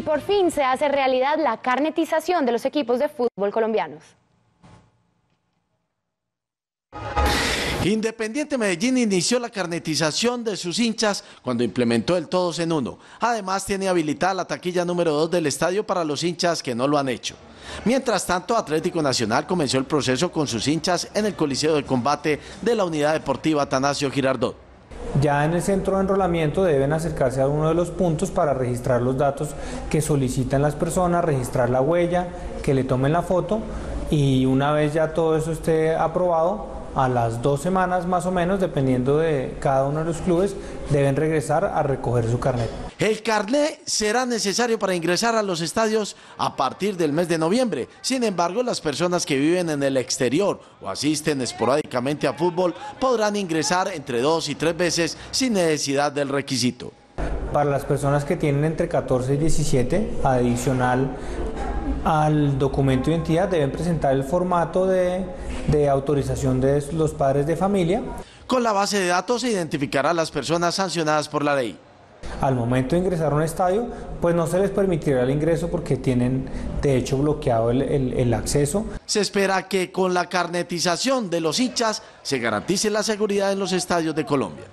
Y por fin se hace realidad la carnetización de los equipos de fútbol colombianos. Independiente Medellín inició la carnetización de sus hinchas cuando implementó el todos en uno. Además tiene habilitada la taquilla número 2 del estadio para los hinchas que no lo han hecho. Mientras tanto, Atlético Nacional comenzó el proceso con sus hinchas en el Coliseo de Combate de la Unidad Deportiva Atanasio Girardot. Ya en el centro de enrolamiento deben acercarse a uno de los puntos para registrar los datos que solicitan las personas, registrar la huella, que le tomen la foto y una vez ya todo eso esté aprobado, a las dos semanas más o menos, dependiendo de cada uno de los clubes, deben regresar a recoger su carnet. El carnet será necesario para ingresar a los estadios a partir del mes de noviembre. Sin embargo, las personas que viven en el exterior o asisten esporádicamente a fútbol podrán ingresar entre dos y tres veces sin necesidad del requisito. Para las personas que tienen entre 14 y 17, adicional al documento de identidad deben presentar el formato de, autorización de los padres de familia. Con la base de datos se identificará a las personas sancionadas por la ley. Al momento de ingresar a un estadio, pues no se les permitirá el ingreso porque tienen de hecho bloqueado el, el acceso. Se espera que con la carnetización de los hinchas se garantice la seguridad en los estadios de Colombia.